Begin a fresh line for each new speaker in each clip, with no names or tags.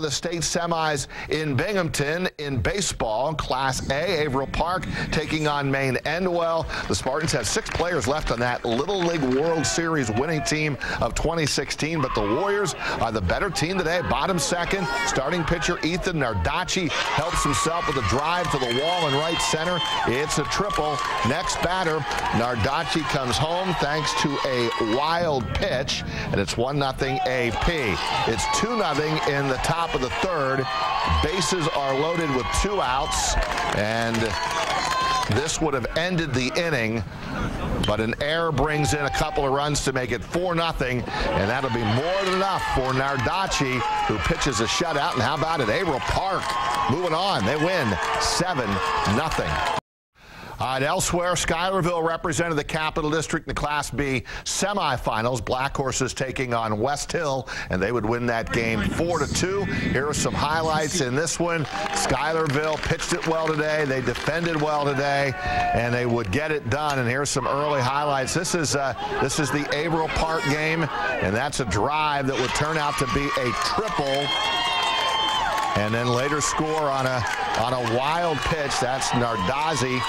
the state semis in Binghamton in baseball. Class A, Averill Park taking on Maine Endwell. The Spartans have six players left on that Little League World Series winning team of 2016, but the Warriors are the better team today. Bottom second, starting pitcher Ethan Nardacci helps himself with a drive to the wall in right center. It's a triple. Next batter, Nardacci comes home thanks to a wild pitch, and it's 1-0 AP. It's 2-0 in the top of the third. Bases are loaded with two outs, and this would have ended the inning, but an error brings in a couple of runs to make it 4 0, and that'll be more than enough for Nardacci, who pitches a shutout. And how about it? Averill Park moving on. They win 7 0. Right, elsewhere, Schuylerville represented the Capital District in the Class B semifinals. Black Horses taking on West Hill, and they would win that game 4 to 2. Here are some highlights in this one. Schuylerville pitched it well today. They defended well today, and they would get it done. And here's some early highlights. This is uh, this is the Averill Park game, and that's a drive that would turn out to be a triple and then later score on a on a wild pitch. That's Nardacci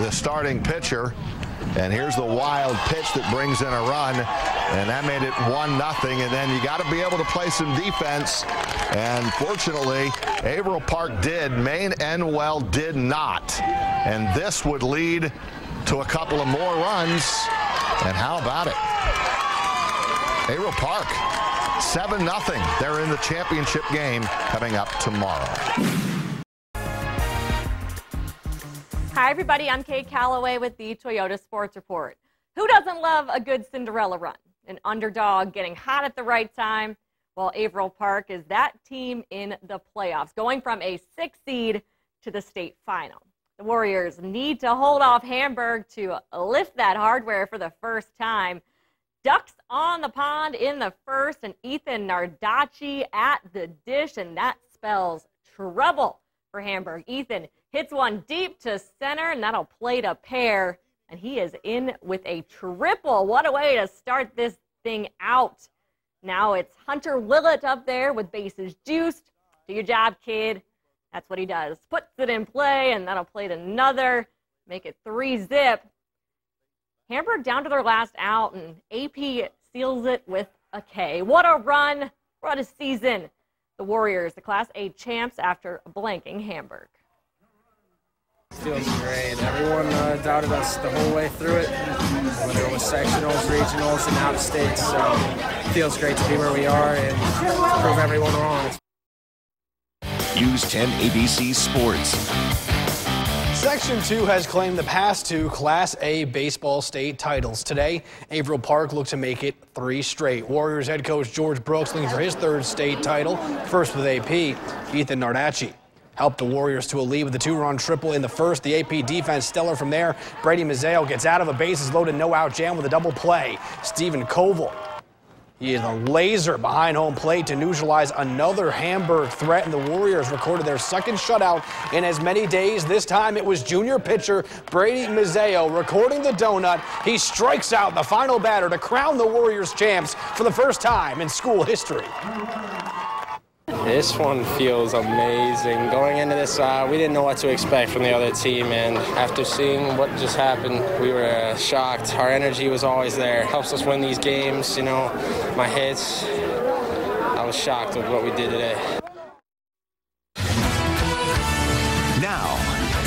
the starting pitcher. And here's the wild pitch that brings in a run. And that made it 1 nothing. And then you got to be able to play some defense. And fortunately, Averill Park did. Maine Endwell did not. And this would lead to a couple of more runs. And how about it? Averill Park, 7 nothing. They're in the championship game coming up tomorrow.
Hi, everybody. I'm Kate Calloway with the Toyota Sports Report. Who doesn't love a good Cinderella run? An underdog getting hot at the right time. Well, Averill Park is that team in the playoffs, going from a six seed to the state final. The Warriors need to hold off Hamburg to lift that hardware for the first time. Ducks on the pond in the first, and Ethan Nardacci at the dish, and that spells trouble for Hamburg. Ethan hits one deep to center, and that'll play to pair. And he is in with a triple. What a way to start this thing out. Now it's Hunter Willett up there with bases juiced. Do your job, kid. That's what he does. Puts it in play, and that'll play to another. Make it three zip. Hamburg down to their last out, and AP seals it with a K. What a run. What a season. The Warriors, the Class A champs after blanking Hamburg.
Feels great. Everyone uh, doubted us the whole way through it, whether it was sectionals, regionals, and out of state. So it feels great to be where we are and prove everyone wrong.
News 10 ABC Sports.
Section 2 has claimed the past two Class A baseball state titles. Today, Averill Park looked to make it three straight. Warriors head coach George Brooks looking for his third state title, first with AP, Ethan Nardacci helped the Warriors to a lead with a two-run triple in the first. The AP defense stellar from there. Brady Mazzeo gets out of a bases loaded no-out jam with a double play. Stephen Koval he is a laser behind home plate to neutralize another Hamburg threat, and the Warriors recorded their second shutout in as many days. This time it was junior pitcher Brady Mazzeo recording the donut. He strikes out the final batter to crown the Warriors champs for the first time in school history.
This one feels amazing. Going into this, uh, we didn't know what to expect from the other team, and after seeing what just happened, we were uh, shocked. Our energy was always there. Helps us win these games. You know, my hits. I was shocked with what we did today.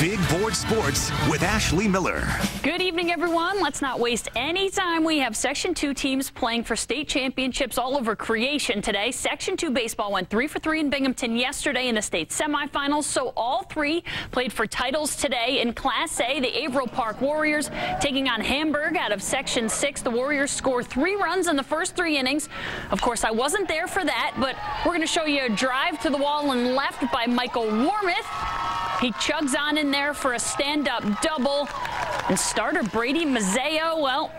Big Board Sports with Ashley Miller.
Good evening, everyone. Let's not waste any time. We have Section 2 teams playing for state championships all over creation today. Section 2 baseball went 3 for 3 in Binghamton yesterday in the state semifinals, so all three played for titles today. In Class A, the Averill Park Warriors taking on Hamburg out of Section 6. The Warriors score three runs in the first three innings. Of course, I wasn't there for that, but we're going to show you a drive to the wall and left by Michael Warmith. He chugs on in there for a stand-up double. And starter Brady Mazzeo, well,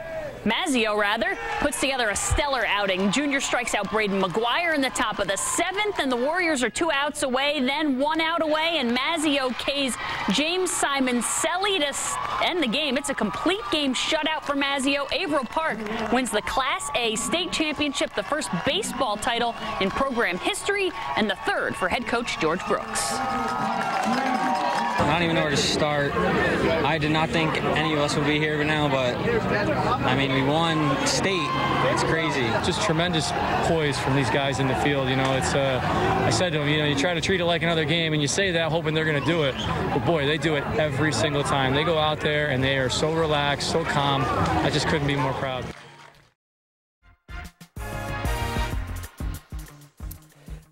Mazzio, rather, puts together a stellar outing. Junior strikes out Braden McGuire in the top of the seventh, and the Warriors are two outs away, then one out away, and Mazzio K's James Simon Selly to end the game. It's a complete game shutout for Mazzio. Averill Park wins the Class A state championship, the first baseball title in program history, and the third for head coach George Brooks.
I don't even know where to start. I did not think any of us would be here right now, but I mean, we won state. It's crazy.
Just tremendous poise from these guys in the field. You know, it's. Uh, I said to them, you know, you try to treat it like another game, and you say that hoping they're going to do it, but boy, they do it every single time. They go out there and they are so relaxed, so calm. I just couldn't be more proud.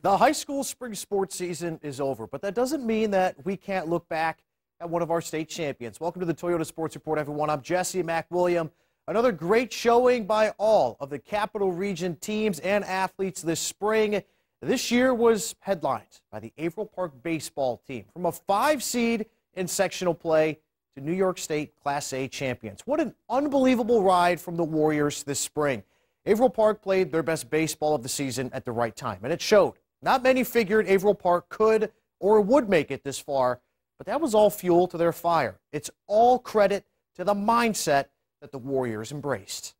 The high school spring sports season is over, but that doesn't mean that we can't look back at one of our state champions. Welcome to the Toyota Sports Report, everyone. I'm Jesse McWilliam. Another great showing by all of the Capital Region teams and athletes this spring. This year was headlined by the Averill Park baseball team from a five seed in sectional play to New York State Class A champions. What an unbelievable ride from the Warriors this spring. Averill Park played their best baseball of the season at the right time, and it showed. Not many figured Averill Park could or would make it this far, but that was all fuel to their fire. It's all credit to the mindset that the Warriors embraced.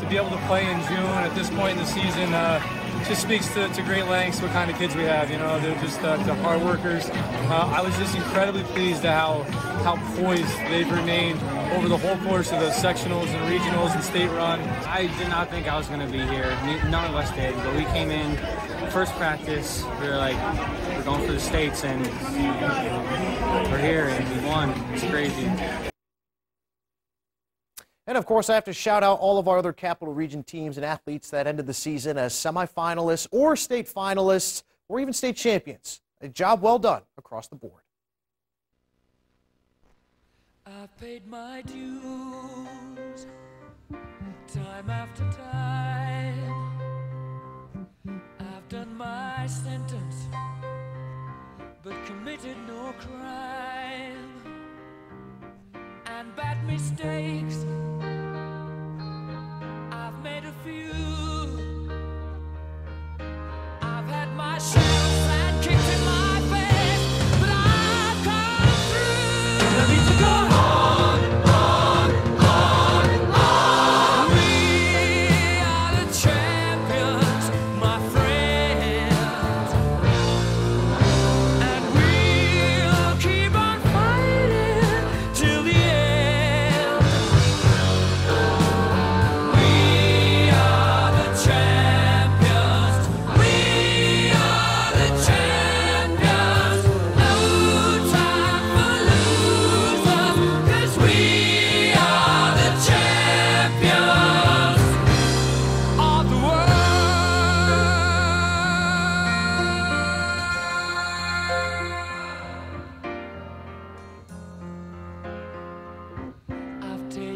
To be able to play in June at this point in the season uh, just speaks to, to, great lengths what kind of kids we have. You know, they're just uh, the hard workers. Uh, I was just incredibly pleased at how how poised they've remained over the whole course of the sectionals and regionals and state run.
I did not think I was going to be here. None of us did, but we came in first practice. We were like, we're going for the states, and we're here, and we won. It's crazy.
And of course, I have to shout out all of our other Capital Region teams and athletes that ended the season as semifinalists or state finalists or even state champions. A job well done across the board.
I've paid my dues time after time. I've done my sentence, but committed no crime and bad mistakes. Russian.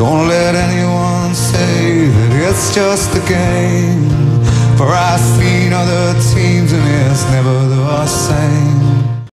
Don't let anyone say that it's just a game. For I've seen other teams and it's never the same.